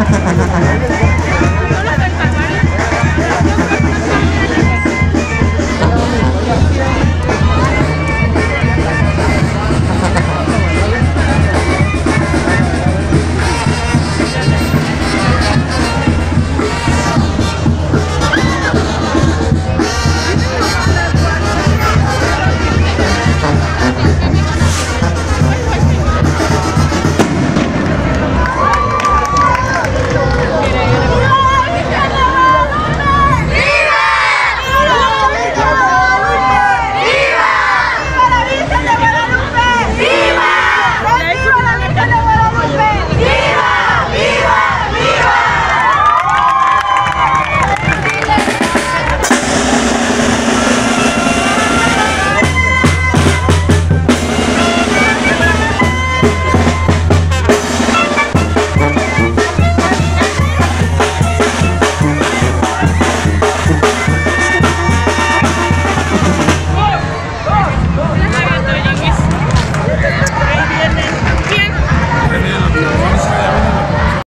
Gracias.